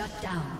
Shut down.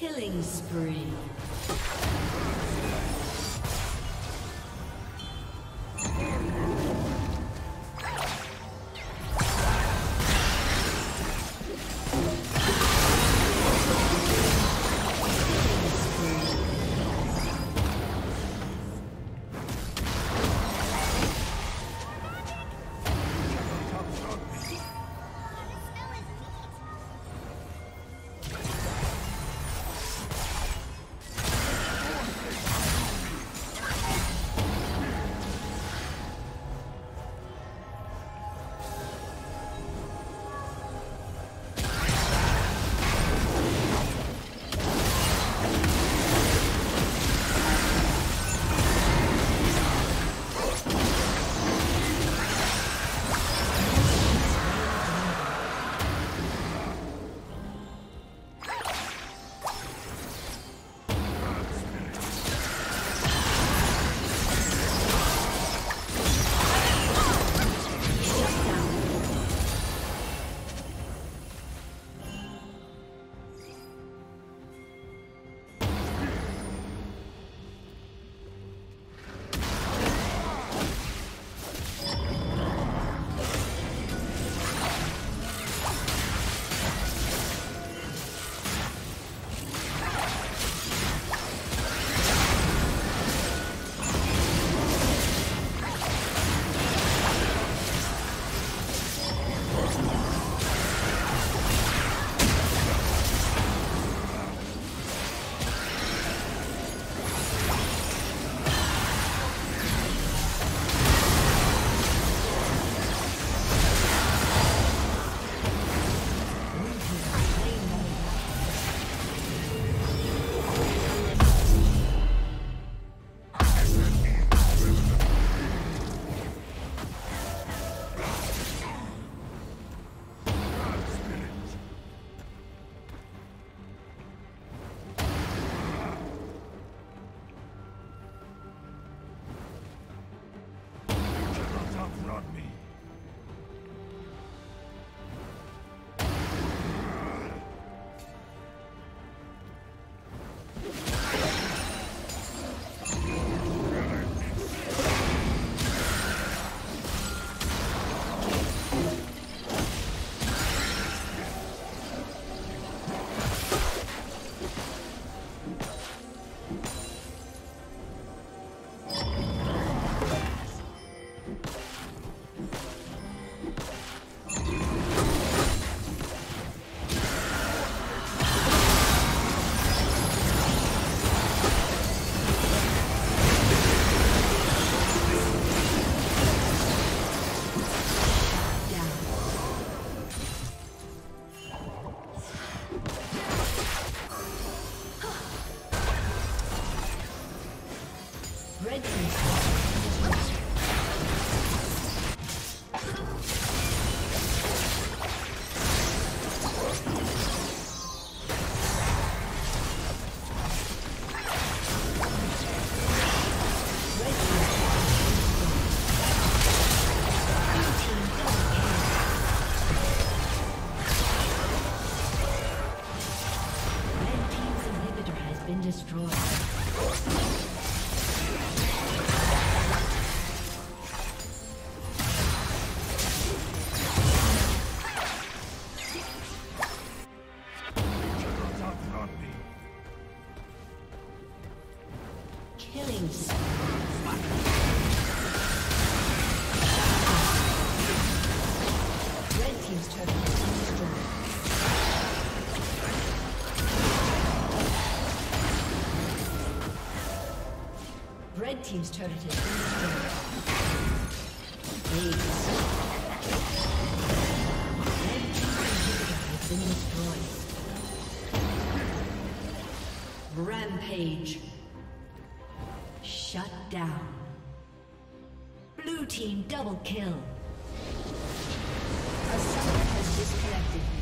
Killing spree. Team's turret destroyed. Red has been destroyed. Rampage. Shut down. Blue Team double kill. A summoner has disconnected.